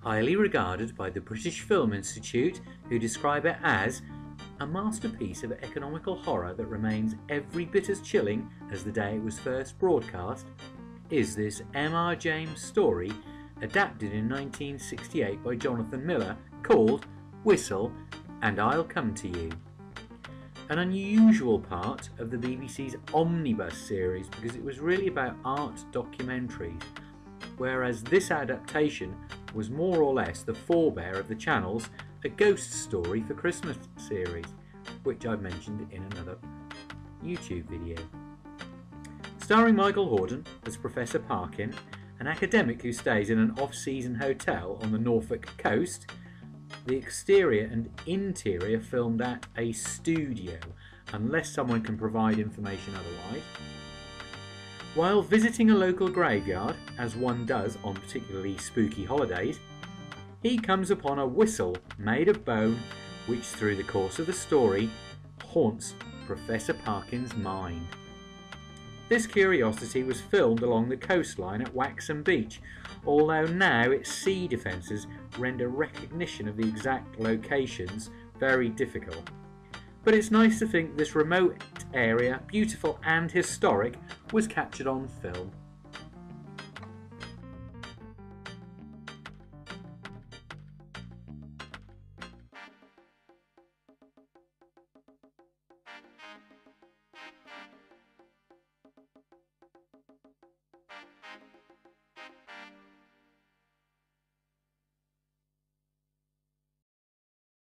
highly regarded by the British Film Institute, who describe it as a masterpiece of economical horror that remains every bit as chilling as the day it was first broadcast, is this M.R. James story adapted in 1968 by Jonathan Miller called Whistle and I'll Come to You. An unusual part of the BBC's Omnibus series because it was really about art documentaries, whereas this adaptation was more or less the forebear of the channel's A Ghost Story for Christmas series, which I've mentioned in another YouTube video. Starring Michael Hordern as Professor Parkin, an academic who stays in an off season hotel on the Norfolk coast, the exterior and interior filmed at a studio, unless someone can provide information otherwise. While visiting a local graveyard, as one does on particularly spooky holidays, he comes upon a whistle made of bone which, through the course of the story, haunts Professor Parkin's mind. This curiosity was filmed along the coastline at Waxham Beach, although now its sea defences render recognition of the exact locations very difficult. But it's nice to think this remote area, beautiful and historic, was captured on film.